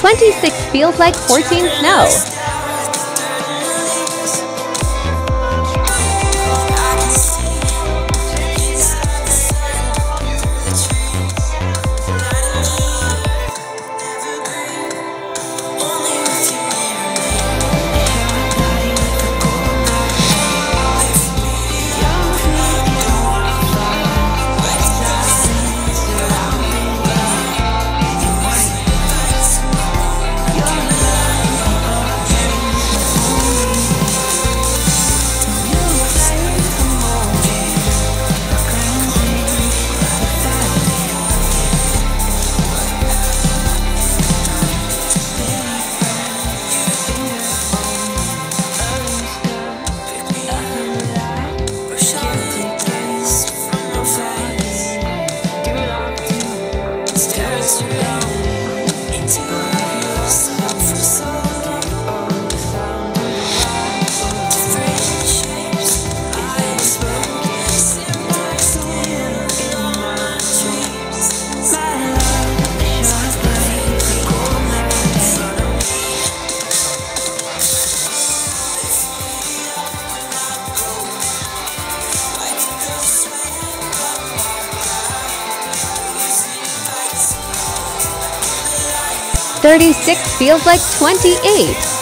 26 feels like 14 snow. It's. 36 feels like 28.